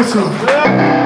you.